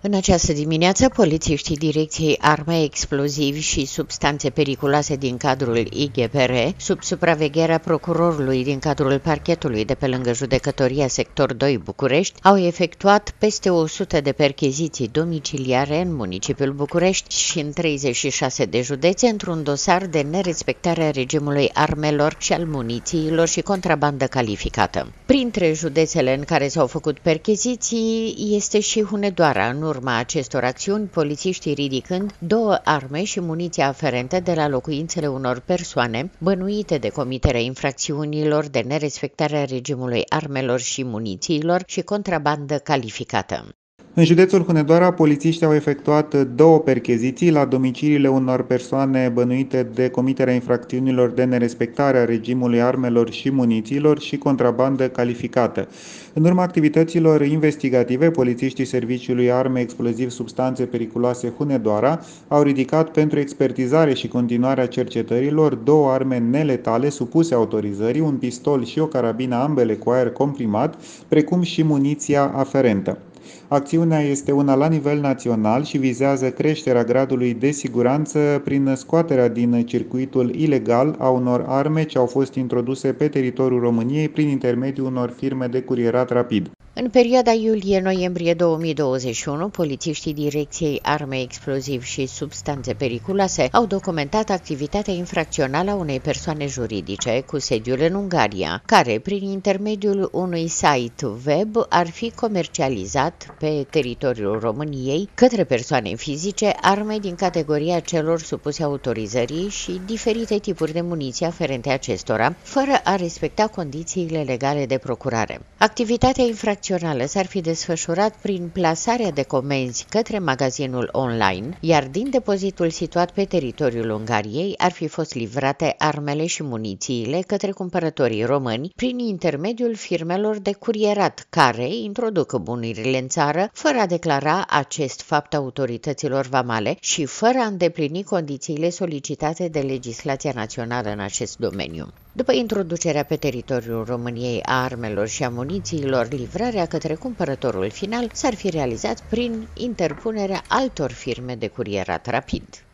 În această dimineață, polițiștii Direcției Arme, Explozivi și Substanțe Periculoase din cadrul IGPR, sub supravegherea procurorului din cadrul parchetului de pe lângă judecătoria sector 2 București, au efectuat peste 100 de percheziții domiciliare în municipiul București și în 36 de județe într-un dosar de nerespectare a regimului armelor și al munițiilor și contrabandă calificată. Printre județele în care s-au făcut percheziții este și Hunedoara, în urma acestor acțiuni, polițiștii ridicând două arme și muniție aferente de la locuințele unor persoane bănuite de comiterea infracțiunilor de nerespectare a regimului armelor și munițiilor și contrabandă calificată. În județul Hunedoara, polițiștii au efectuat două percheziții la domiciliile unor persoane bănuite de comiterea infracțiunilor de nerespectare a regimului armelor și munițiilor și contrabandă calificată. În urma activităților investigative, polițiștii Serviciului Arme Exploziv Substanțe Periculoase Hunedoara au ridicat pentru expertizare și continuarea cercetărilor două arme neletale supuse autorizării, un pistol și o carabină ambele cu aer comprimat, precum și muniția aferentă. Acțiunea este una la nivel național și vizează creșterea gradului de siguranță prin scoaterea din circuitul ilegal a unor arme ce au fost introduse pe teritoriul României prin intermediul unor firme de curierat rapid. În perioada iulie-noiembrie 2021, polițiștii Direcției Arme Exploziv și Substanțe Periculoase au documentat activitatea infracțională a unei persoane juridice cu sediul în Ungaria, care, prin intermediul unui site web, ar fi comercializat pe teritoriul României către persoane fizice arme din categoria celor supuse autorizării și diferite tipuri de muniție aferente acestora, fără a respecta condițiile legale de procurare. Activitatea infracțională națională s-ar fi desfășurat prin plasarea de comenzi către magazinul online, iar din depozitul situat pe teritoriul Ungariei ar fi fost livrate armele și munițiile către cumpărătorii români prin intermediul firmelor de curierat care introduc bunurile în țară fără a declara acest fapt autorităților vamale și fără a îndeplini condițiile solicitate de legislația națională în acest domeniu. După introducerea pe teritoriul României a armelor și a munițiilor, livrarea către cumpărătorul final s-ar fi realizat prin interpunerea altor firme de curierat rapid.